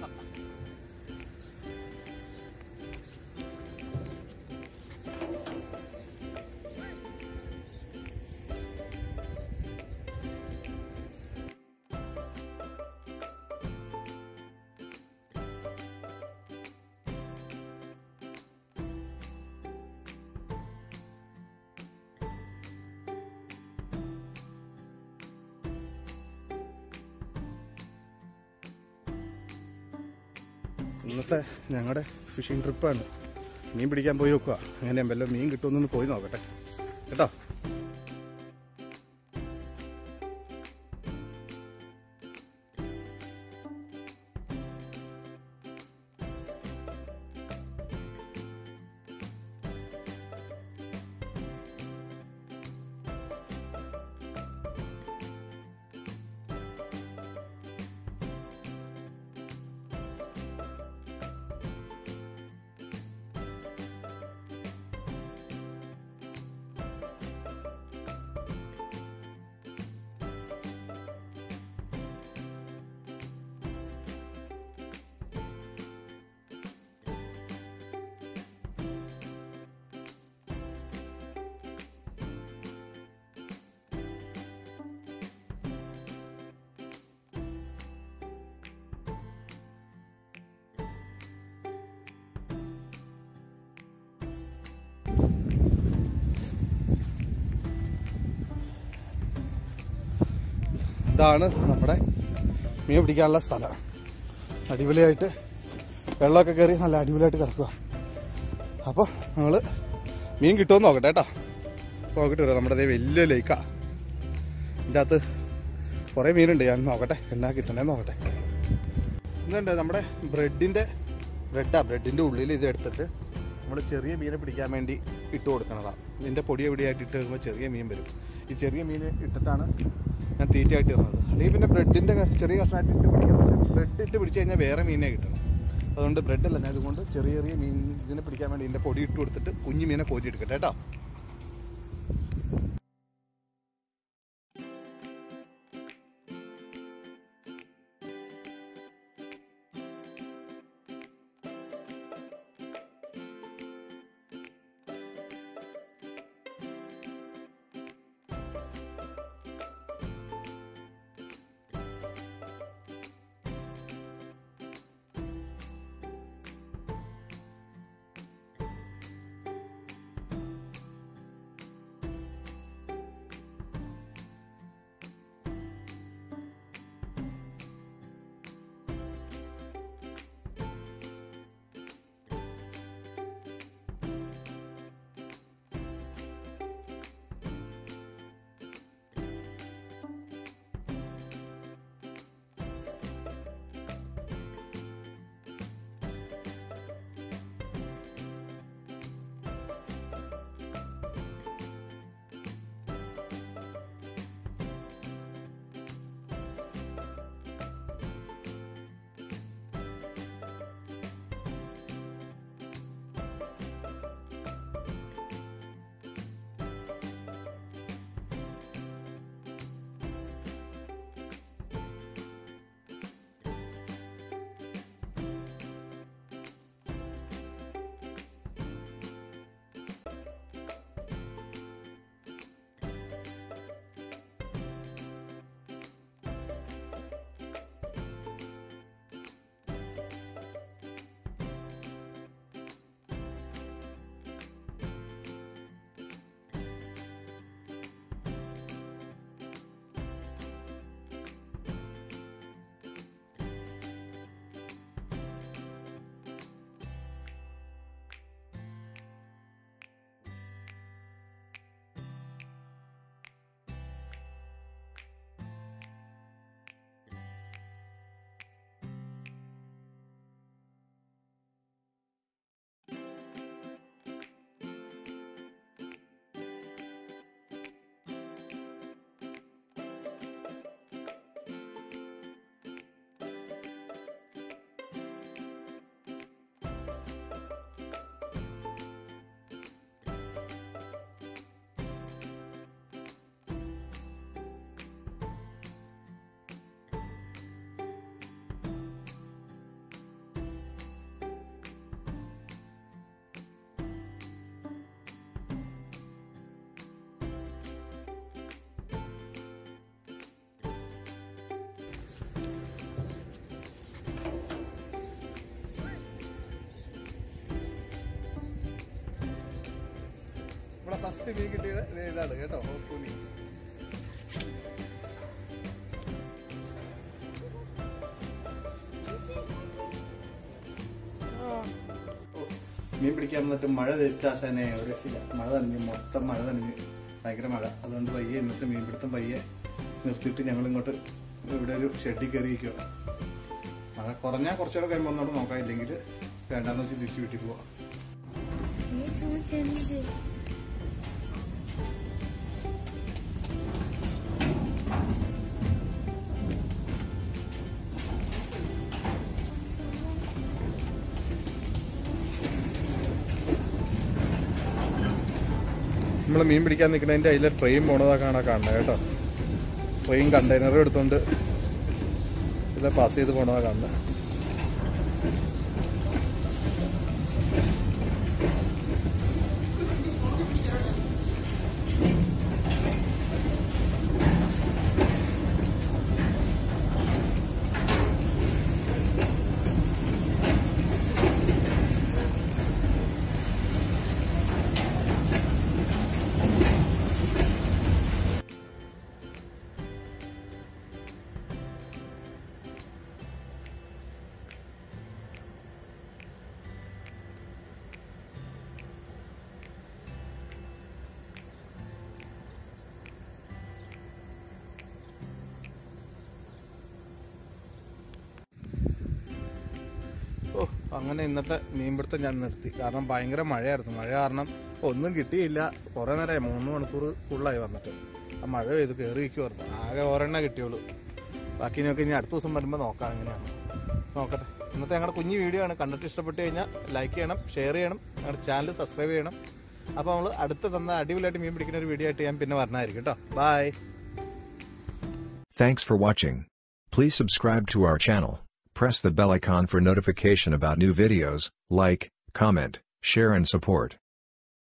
かっ ഇന്നത്തെ ഞങ്ങളുടെ ഫിഷിംഗ് ട്രിപ്പാണ് മീൻ പിടിക്കാൻ പോയി നോക്കുക അങ്ങനെ വല്ല മീൻ കിട്ടുമെന്നൊന്ന് പോയി നോക്കട്ടെ. കേട്ടോ? ഇതാണ് നമ്മുടെ മീൻ പിടിക്കാനുള്ള സ്ഥലം. അടിപൊളിയായിട്ട് വെള്ളമൊക്കെ കയറി നല്ല അടിപൊളിയായിട്ട് കിടക്കുക. അപ്പോൾ നമ്മൾ മീൻ കിട്ടുമെന്ന് നോക്കട്ടെ കേട്ടോ. നോക്കിട്ട് വരാം. നമ്മുടെ വലിയ ലേക്കാ ഇതിന്റെ അകത്ത് കുറേ മീനുണ്ട്. ഞാൻ നോക്കട്ടെ എന്നാ കിട്ടണേ നോക്കട്ടെ. ഇതുണ്ട് നമ്മുടെ ബ്രെഡിന്റെ ബ്രെഡാ. ബ്രെഡിന്റെ ഉള്ളിൽ ഇത് എടുത്തിട്ട് നമ്മൾ ചെറിയ മീനെ പിടിക്കാൻ വേണ്ടി ഇട്ട് കൊടുക്കണതാണ് ഇതിന്റെ പൊടി എവിടെയായിട്ട് ഇട്ട് കഴിയുമ്പോൾ ചെറിയ മീൻ വരും. ഈ ചെറിയ മീൻ ഇട്ടിട്ടാണ് ഞാൻ തീറ്റയായിട്ട് ഇടുന്നത് അല്ലെങ്കിൽ പിന്നെ ബ്രെഡിന്റെ ചെറിയ കഷ്ണമായിട്ട് ഇട്ട് പിടിക്കാം ബ്രെഡ് ഇട്ട് പിടിച്ച് കഴിഞ്ഞാൽ വേറെ മീനെ കിട്ടണം. അതുകൊണ്ട് ബ്രെഡല്ല ഞാൻ ഇതുകൊണ്ട് ചെറിയ ചെറിയ മീൻ ഇതിനെ പിടിക്കാൻ വേണ്ടി ഇതിന്റെ പൊടി ഇട്ട് കൊടുത്തിട്ട് കുഞ്ഞു മീനെ കോരി എടുക്കട്ടെ കേട്ടോ. ഫസ്റ്റ് മീൻ കിട്ടിയത് ഇതാണ് കേട്ടോ ഓക്കുനി മീൻ. പിടിക്കാൻ വന്നിട്ട് മഴ തെറ്റാശാനെ ഒരു ശില. മഴ നനഞ്ഞു മൊത്തം മഴ നനഞ്ഞു. ഭയങ്കര മഴ. അതുകൊണ്ട് പയ്യെ ഇന്നത്തെ മീൻപിടുത്തം പയ്യെ നിർത്തിയിട്ട് ഞങ്ങൾ ഇങ്ങോട്ട് ഇവിടെ ഒരു ഷെഡിൽ കയറിയിരിക്കുക മഴ കുറഞ്ഞാൽ കുറച്ചുകൂടെ കഴിയുമ്പോൾ ഒന്നോട് നോക്കാം. ഇല്ലെങ്കിൽ വേണ്ടാന്ന് വെച്ച് തിരിച്ചു വീട്ടിൽ പോവാം. മീൻ പിടിക്കാൻ നിൽക്കുന്നതിന്റെ അതിലെ ട്രെയിൻ പോണതാ കാണാൻ കാണുന്നത് കേട്ടോ. ട്രെയിൻ കണ്ടെയ്നർ എടുത്തോണ്ട് ഇതിലെ പാസ് ചെയ്ത് പോണതാ കാണുന്നത് അങ്ങനെ ഇന്നത്തെ മീൻപിടുത്തം ഞാൻ നിർത്തി. കാരണം ഭയങ്കര മഴയായിരുന്നു. മഴ കാരണം ഒന്നും കിട്ടിയില്ല. കുറേ നേരമായി മൂന്ന് മണിക്കൂർ ഫുള്ളായി വന്നിട്ട്. ആ മഴ പെയ്ത് കയറി വയ്ക്കുമായിരുന്നു ആകെ ഒരെണ്ണ കിട്ടിയുള്ളൂ. ബാക്കി നോക്കി ഇനി അടുത്ത ദിവസം വരുമ്പോൾ നോക്കാം എങ്ങനെയാണ്. നോക്കട്ടെ. ഇന്നത്തെ ഞങ്ങളുടെ കുഞ്ഞു വീഡിയോ ആണ്. കണ്ടിട്ട് ഇഷ്ടപ്പെട്ട് കഴിഞ്ഞാൽ ലൈക്ക് ചെയ്യണം ഷെയർ ചെയ്യണം ഞങ്ങളുടെ ചാനൽ സബ്സ്ക്രൈബ് ചെയ്യണം. അപ്പോൾ നമ്മൾ അടുത്ത് തന്ന അടിപൊളിയായിട്ട് മീൻ പിടിക്കുന്ന ഒരു വീഡിയോ ആയിട്ട് ഞാൻ പിന്നെ വരണമായിരിക്കും കേട്ടോ bye thanks for watching please subscribe to our channel, press the bell icon for notification about new videos, like, comment, share and support.